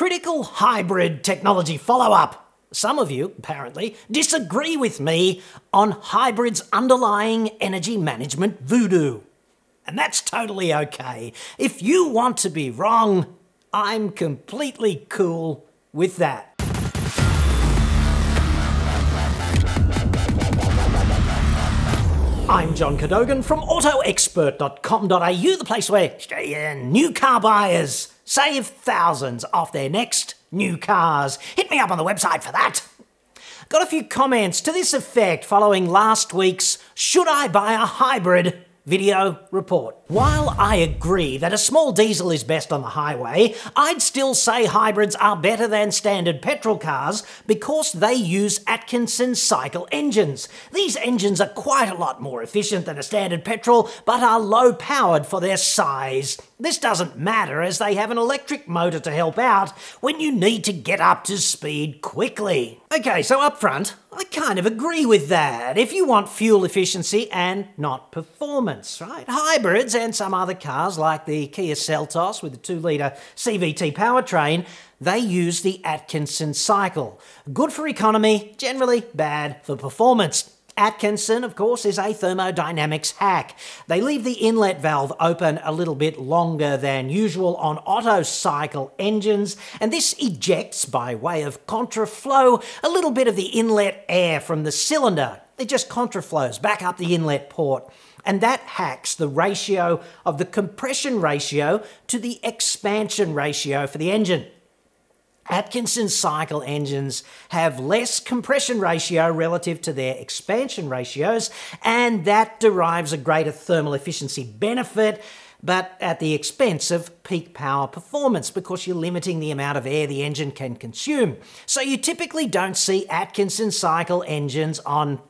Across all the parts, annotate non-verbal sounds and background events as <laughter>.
Critical hybrid technology follow up. Some of you, apparently, disagree with me on hybrid's underlying energy management voodoo. And that's totally okay. If you want to be wrong, I'm completely cool with that. I'm John Cadogan from AutoExpert.com.au, the place where new car buyers save thousands off their next new cars. Hit me up on the website for that. Got a few comments to this effect following last week's Should I Buy a Hybrid video report. While I agree that a small diesel is best on the highway, I'd still say hybrids are better than standard petrol cars because they use Atkinson cycle engines. These engines are quite a lot more efficient than a standard petrol, but are low powered for their size. This doesn't matter as they have an electric motor to help out when you need to get up to speed quickly. Okay, so up front, I kind of agree with that. If you want fuel efficiency and not performance, right? Hybrids and some other cars like the Kia Seltos with the 2 litre CVT powertrain, they use the Atkinson cycle. Good for economy, generally bad for performance. Atkinson, of course, is a thermodynamics hack. They leave the inlet valve open a little bit longer than usual on Otto cycle engines, and this ejects, by way of contraflow, a little bit of the inlet air from the cylinder. It just contraflows back up the inlet port. And that hacks the ratio of the compression ratio to the expansion ratio for the engine. Atkinson cycle engines have less compression ratio relative to their expansion ratios, and that derives a greater thermal efficiency benefit, but at the expense of peak power performance because you're limiting the amount of air the engine can consume. So you typically don't see Atkinson cycle engines on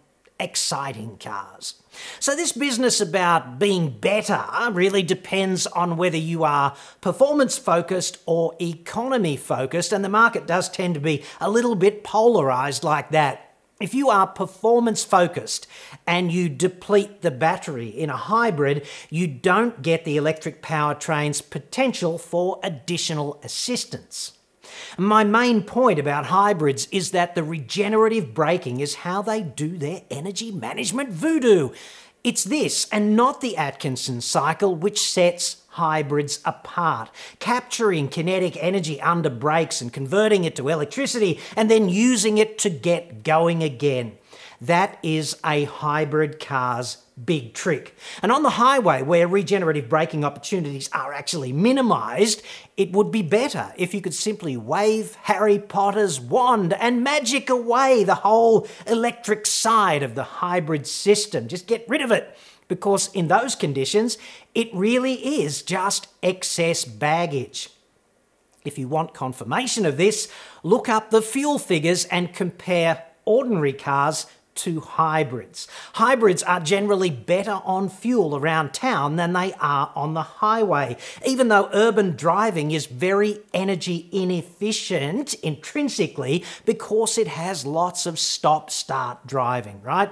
exciting cars. So, this business about being better really depends on whether you are performance focused or economy focused, and the market does tend to be a little bit polarized like that. If you are performance focused and you deplete the battery in a hybrid, you don't get the electric powertrain's potential for additional assistance. My main point about hybrids is that the regenerative braking is how they do their energy management voodoo. It's this and not the Atkinson cycle which sets hybrids apart, capturing kinetic energy under brakes and converting it to electricity and then using it to get going again. That is a hybrid car's big trick. And on the highway, where regenerative braking opportunities are actually minimized, it would be better if you could simply wave Harry Potter's wand and magic away the whole electric side of the hybrid system. Just get rid of it. Because in those conditions, it really is just excess baggage. If you want confirmation of this, look up the fuel figures and compare ordinary cars to hybrids. Hybrids are generally better on fuel around town than they are on the highway, even though urban driving is very energy inefficient intrinsically because it has lots of stop start driving, right?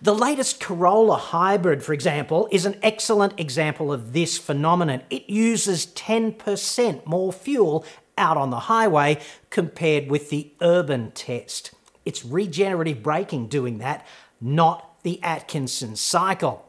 The latest Corolla hybrid, for example, is an excellent example of this phenomenon. It uses 10% more fuel out on the highway compared with the urban test. It's regenerative braking doing that, not the Atkinson cycle.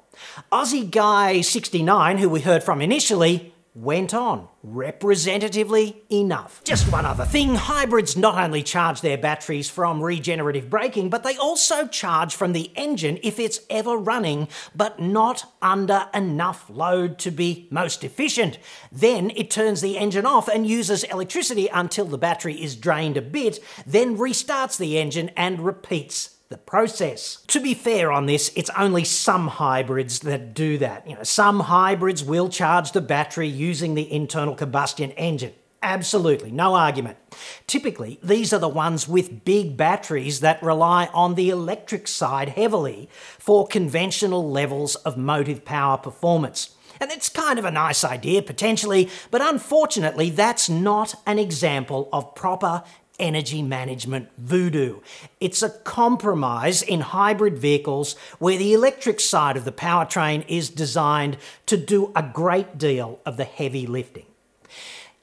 Aussie Guy 69, who we heard from initially, went on representatively enough. Just one other thing hybrids not only charge their batteries from regenerative braking, but they also charge from the engine if it's ever running, but not under enough load to be most efficient. Then it turns the engine off and uses electricity until the battery is drained a bit, then restarts the engine and repeats the process. To be fair on this, it's only some hybrids that do that. You know, some hybrids will charge the battery using the internal combustion engine. Absolutely, no argument. Typically, these are the ones with big batteries that rely on the electric side heavily for conventional levels of motive power performance. And it's kind of a nice idea, potentially, but unfortunately, that's not an example of proper energy management voodoo. It's a compromise in hybrid vehicles where the electric side of the powertrain is designed to do a great deal of the heavy lifting.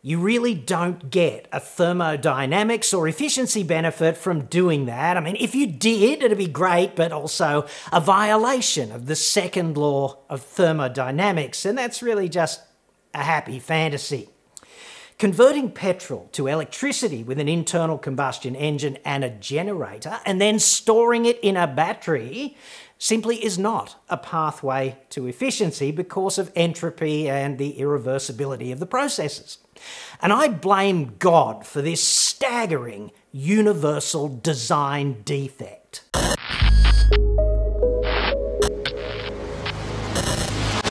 you really don't get a thermodynamics or efficiency benefit from doing that. I mean, if you did, it'd be great, but also a violation of the second law of thermodynamics, and that's really just a happy fantasy. Converting petrol to electricity with an internal combustion engine and a generator, and then storing it in a battery, simply is not a pathway to efficiency because of entropy and the irreversibility of the processes. And I blame God for this staggering universal design defect.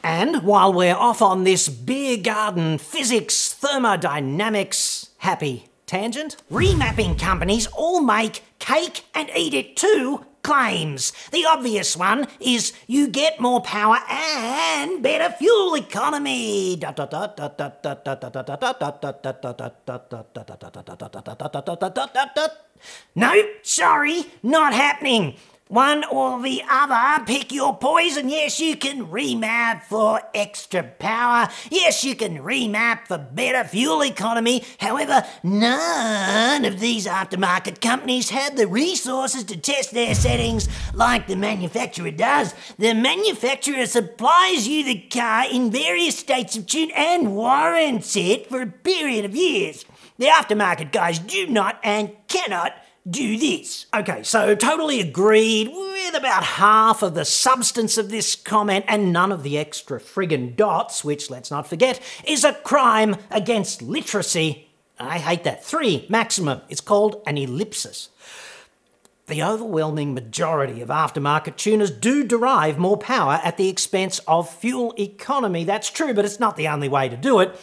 And while we're off on this beer garden physics thermodynamics happy tangent, remapping companies all make cake and eat it too claims. The obvious one is you get more power and better fuel economy. No, sorry, not happening. One or the other, pick your poison. Yes, you can remap for extra power. Yes, you can remap for better fuel economy. However, none of these aftermarket companies have the resources to test their settings like the manufacturer does. The manufacturer supplies you the car in various states of tune and warrants it for a period of years. The aftermarket guys do not and cannot do this. Okay, so totally agreed with about half of the substance of this comment and none of the extra friggin' dots, which, let's not forget, is a crime against literacy. I hate that. Three, maximum. It's called an ellipsis. The overwhelming majority of aftermarket tuners do derive more power at the expense of fuel economy. That's true, but it's not the only way to do it.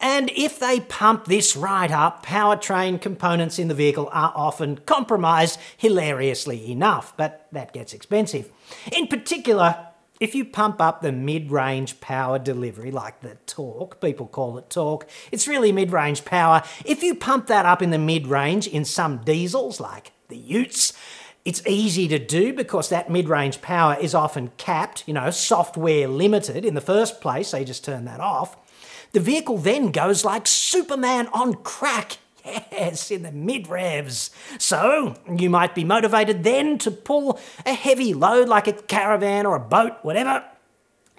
And if they pump this right up, powertrain components in the vehicle are often compromised hilariously enough, but that gets expensive. In particular, if you pump up the mid-range power delivery, like the torque, people call it torque, it's really mid-range power. If you pump that up in the mid-range in some diesels, like the Utes. It's easy to do because that mid-range power is often capped, you know, software limited in the first place, you just turn that off. The vehicle then goes like Superman on crack, <laughs> yes, in the mid-revs. So you might be motivated then to pull a heavy load like a caravan or a boat, whatever,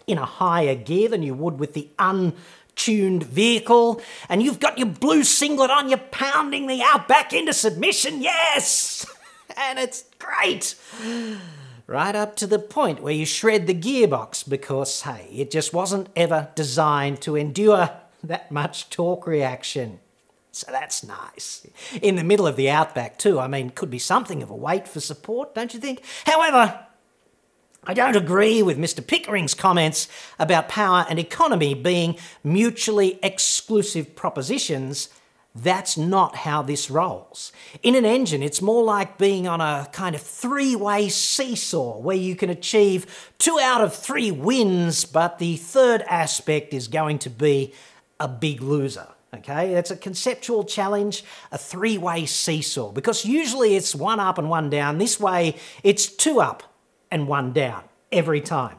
in a higher gear than you would with the un tuned vehicle, and you've got your blue singlet on, you're pounding the Outback into submission, yes! <laughs> and it's great! Right up to the point where you shred the gearbox because, hey, it just wasn't ever designed to endure <laughs> that much torque reaction. So that's nice. In the middle of the Outback, too. I mean, could be something of a wait for support, don't you think? However, I don't agree with Mr. Pickering's comments about power and economy being mutually exclusive propositions. That's not how this rolls. In an engine, it's more like being on a kind of three way seesaw where you can achieve two out of three wins, but the third aspect is going to be a big loser. Okay, that's a conceptual challenge, a three way seesaw, because usually it's one up and one down. This way, it's two up and one down every time.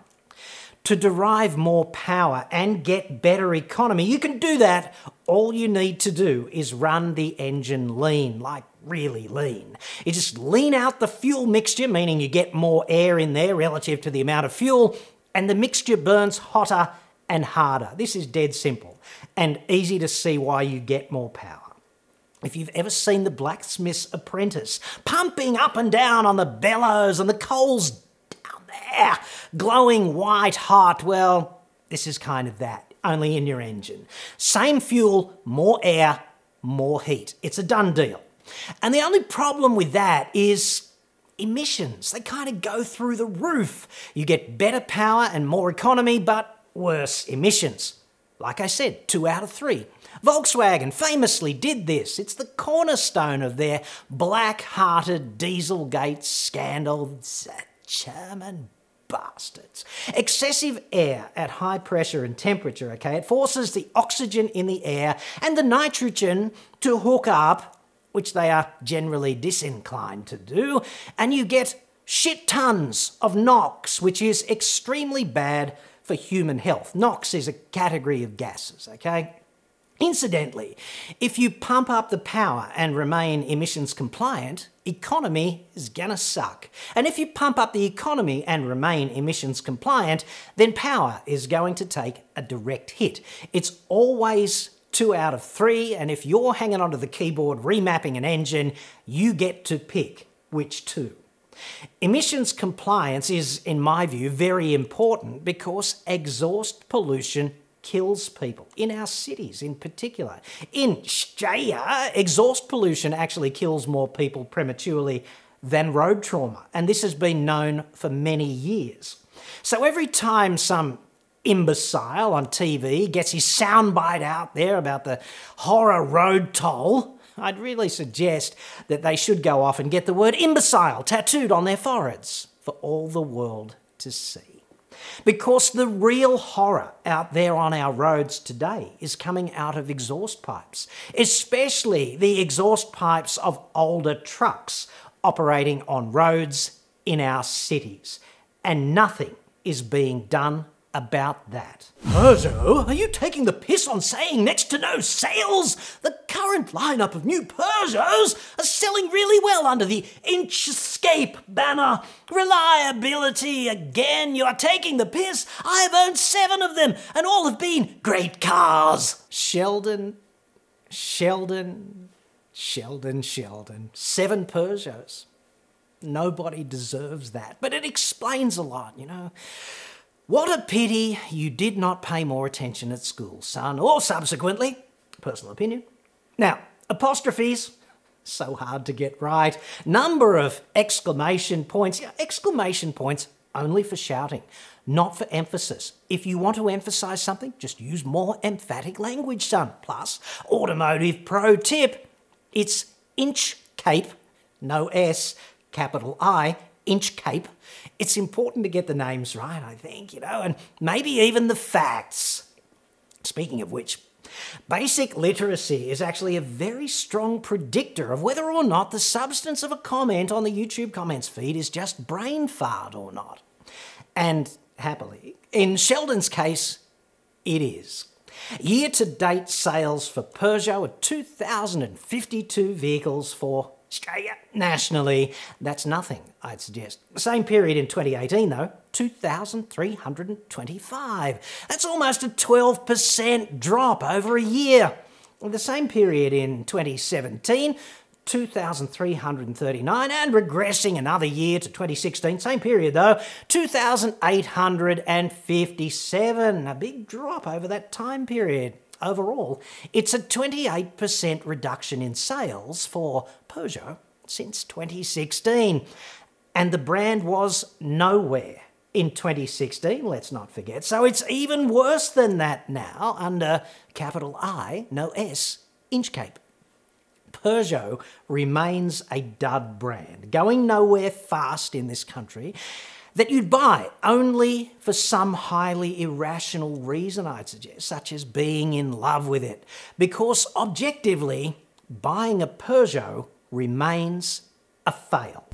To derive more power and get better economy, you can do that. All you need to do is run the engine lean, like really lean. You just lean out the fuel mixture, meaning you get more air in there relative to the amount of fuel, and the mixture burns hotter and harder. This is dead simple and easy to see why you get more power. If you've ever seen the blacksmith's apprentice pumping up and down on the bellows and the coals there, glowing white hot. Well, this is kind of that, only in your engine. Same fuel, more air, more heat. It's a done deal. And the only problem with that is emissions. They kind of go through the roof. You get better power and more economy, but worse emissions. Like I said, two out of three. Volkswagen famously did this. It's the cornerstone of their black-hearted Dieselgate scandal. German bastards. Excessive air at high pressure and temperature, okay, it forces the oxygen in the air and the nitrogen to hook up, which they are generally disinclined to do, and you get shit tons of NOx, which is extremely bad for human health. NOx is a category of gases, okay? Incidentally, if you pump up the power and remain emissions compliant, economy is gonna suck. And if you pump up the economy and remain emissions compliant, then power is going to take a direct hit. It's always two out of three, and if you're hanging onto the keyboard remapping an engine, you get to pick which two. Emissions compliance is, in my view, very important because exhaust pollution kills people, in our cities in particular. In Australia, exhaust pollution actually kills more people prematurely than road trauma, and this has been known for many years. So every time some imbecile on TV gets his soundbite out there about the horror road toll, I'd really suggest that they should go off and get the word imbecile tattooed on their foreheads for all the world to see. Because the real horror out there on our roads today is coming out of exhaust pipes, especially the exhaust pipes of older trucks operating on roads in our cities. And nothing is being done about that. Peugeot, are you taking the piss on saying next to no sales? The current lineup of new Peugeots are selling really well under the Inchcape banner. Reliability again, you are taking the piss. I have owned seven of them, and all have been great cars. Sheldon, Sheldon, Sheldon, Sheldon. Seven Peugeots. Nobody deserves that, but it explains a lot, you know. What a pity you did not pay more attention at school, son, or subsequently. Personal opinion. Now, apostrophes, so hard to get right. Number of exclamation points. Yeah, exclamation points only for shouting, not for emphasis. If you want to emphasize something, just use more emphatic language, son. Plus, automotive pro tip it's inch cape, no S, capital I, Inchcape. It's important to get the names right, I think, you know, and maybe even the facts. Speaking of which, basic literacy is actually a very strong predictor of whether or not the substance of a comment on the YouTube comments feed is just brain fart or not. And happily, in Sheldon's case, it is. Year to date sales for Peugeot are 2,052 vehicles for Australia nationally, that's nothing, I'd suggest. The same period in 2018, though, 2,325. That's almost a 12% drop over a year. The same period in 2017, 2,339 and regressing another year to 2016, same period though, 2,857. A big drop over that time period overall, it's a 28% reduction in sales for Peugeot since 2016. And the brand was nowhere in 2016, let's not forget. So it's even worse than that now under capital I, no S, Inchcape. Peugeot remains a dud brand, going nowhere fast in this country, that you'd buy only for some highly irrational reason, I'd suggest, such as being in love with it. Because objectively, buying a Peugeot remains a fail.